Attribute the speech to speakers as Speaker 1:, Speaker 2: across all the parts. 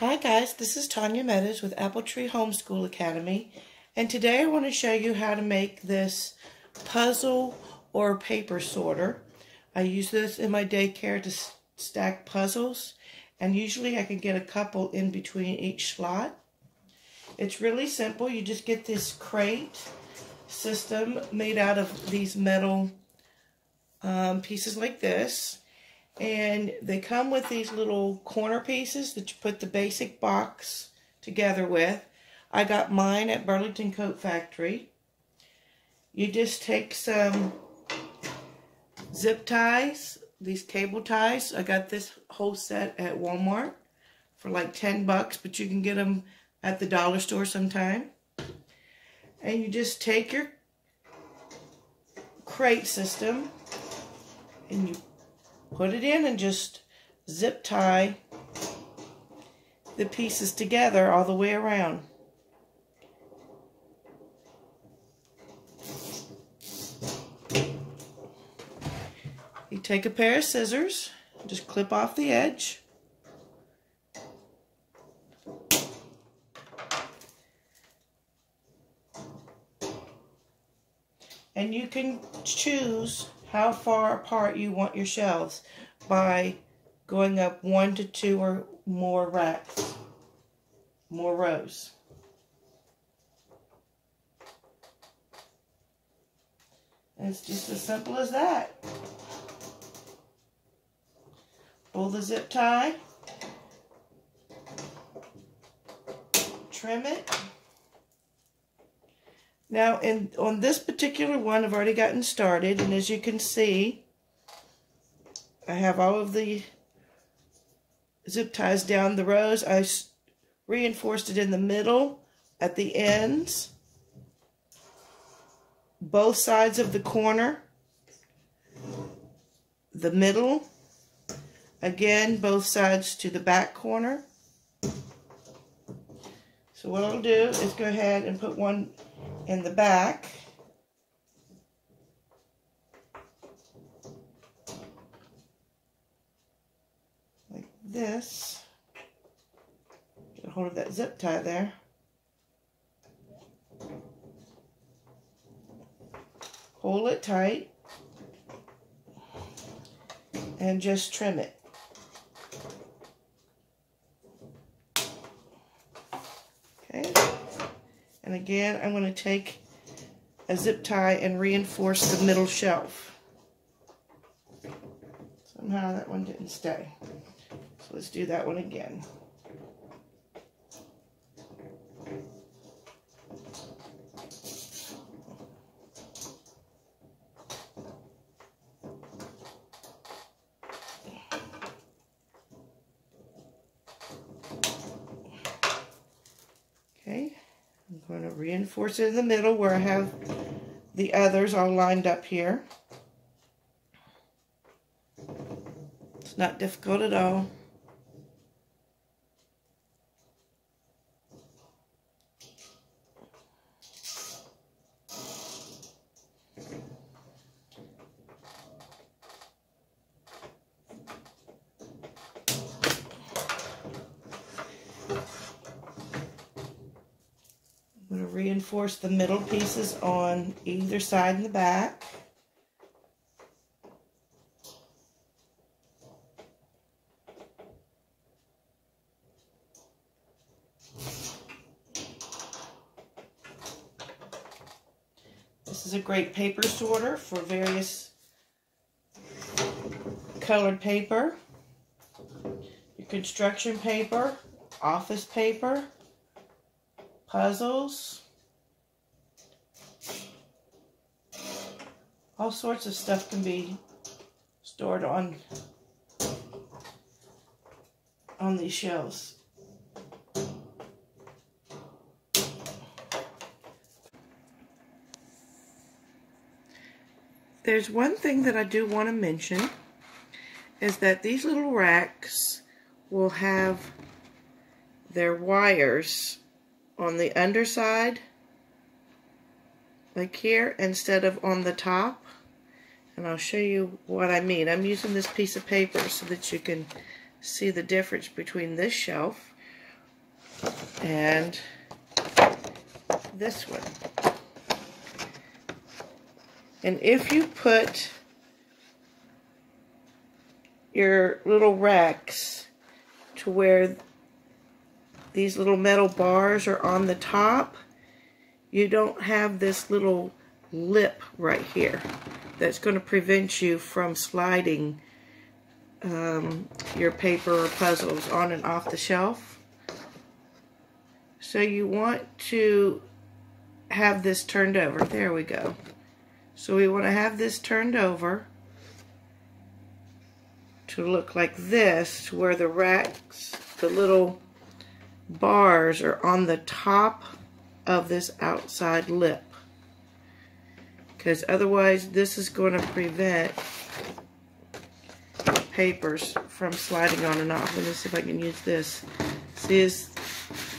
Speaker 1: Hi guys, this is Tonya Meadows with Apple Tree Homeschool Academy and today I want to show you how to make this puzzle or paper sorter. I use this in my daycare to stack puzzles and usually I can get a couple in between each slot. It's really simple. You just get this crate system made out of these metal um, pieces like this and they come with these little corner pieces that you put the basic box together with. I got mine at Burlington Coat Factory. You just take some zip ties, these cable ties. I got this whole set at Walmart for like 10 bucks, but you can get them at the dollar store sometime. And you just take your crate system and you put it in and just zip tie the pieces together all the way around. You take a pair of scissors, just clip off the edge. And you can choose how far apart you want your shelves by going up one to two or more racks, more rows. It's just as simple as that. Pull the zip tie, trim it. Now, in, on this particular one, I've already gotten started, and as you can see, I have all of the zip ties down the rows. I reinforced it in the middle, at the ends, both sides of the corner, the middle, again, both sides to the back corner. So what I'll do is go ahead and put one in the back. Like this. Get a hold of that zip tie there. Hold it tight. And just trim it. And again, I'm going to take a zip tie and reinforce the middle shelf. Somehow that one didn't stay. So let's do that one again. Okay. I'm going to reinforce it in the middle where I have the others all lined up here. It's not difficult at all. Reinforce the middle pieces on either side and the back. This is a great paper sorter for various colored paper, your construction paper, office paper, puzzles, all sorts of stuff can be stored on on these shelves. There's one thing that I do want to mention is that these little racks will have their wires on the underside like here instead of on the top and I'll show you what I mean. I'm using this piece of paper so that you can see the difference between this shelf and this one. And if you put your little racks to where these little metal bars are on the top, you don't have this little lip right here that's going to prevent you from sliding um, your paper or puzzles on and off the shelf. So you want to have this turned over. There we go. So we want to have this turned over to look like this, where the racks, the little bars are on the top of this outside lip. Because otherwise this is going to prevent papers from sliding on and off. Let me see if I can use this. See, as,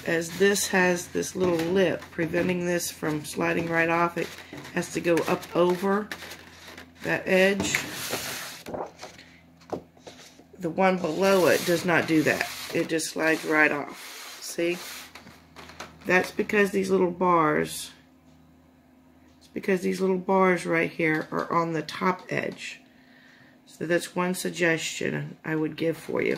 Speaker 1: as this has this little lip preventing this from sliding right off, it has to go up over that edge. The one below it does not do that. It just slides right off. See? That's because these little bars, it's because these little bars right here are on the top edge. So that's one suggestion I would give for you.